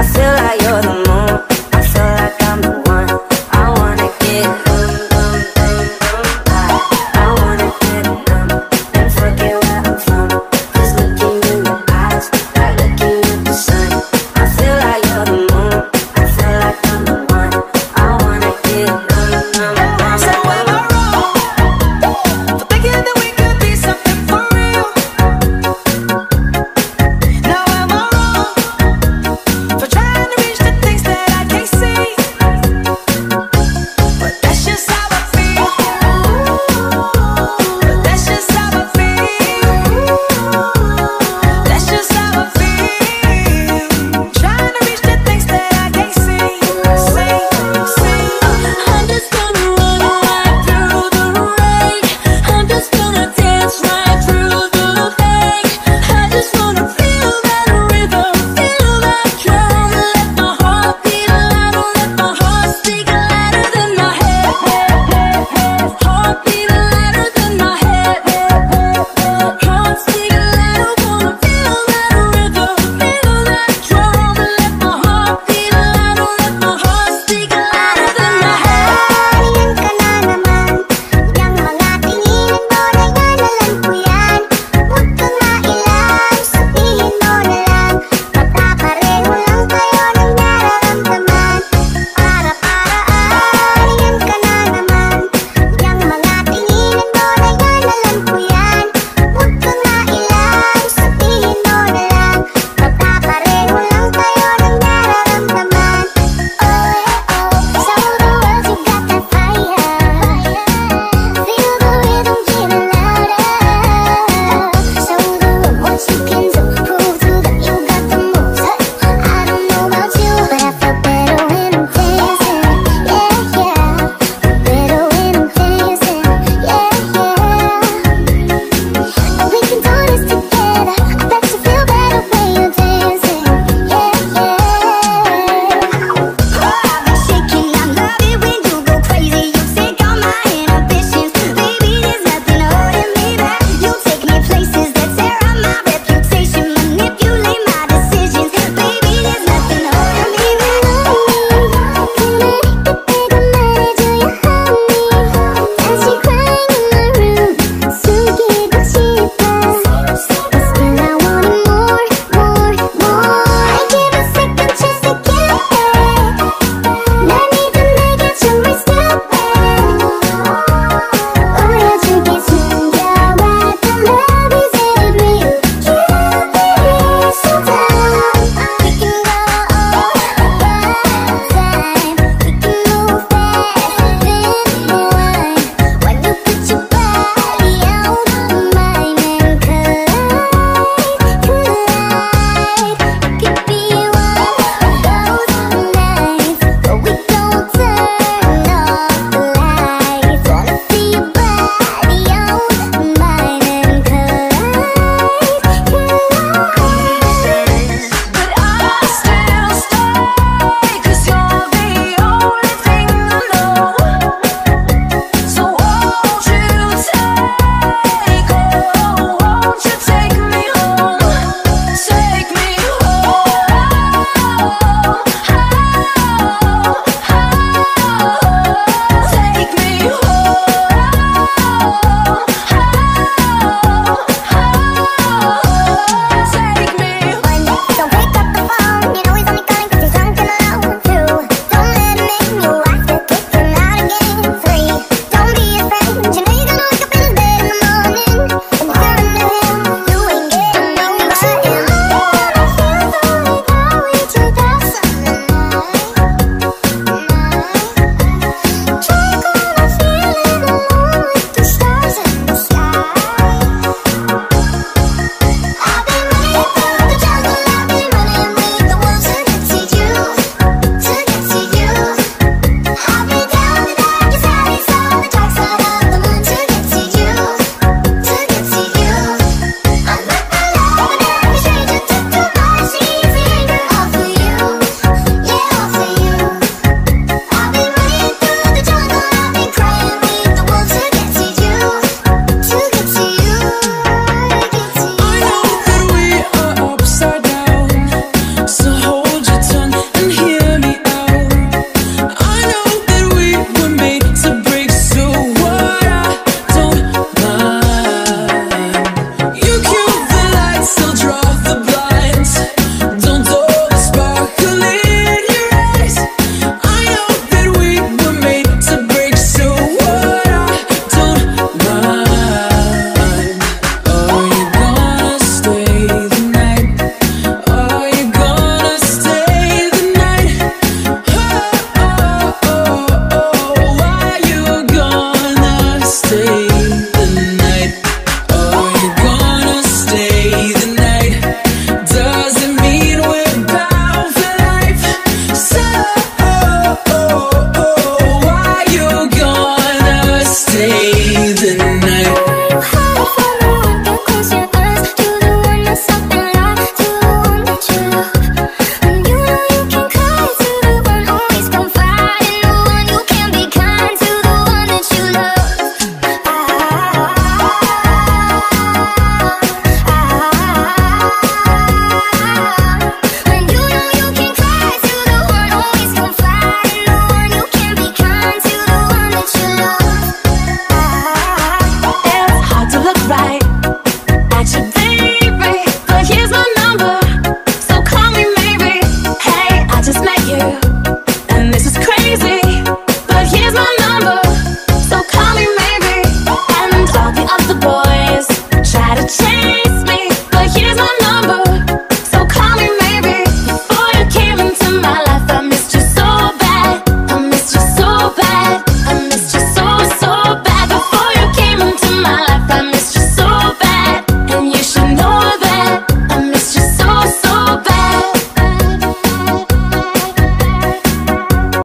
I feel like you're the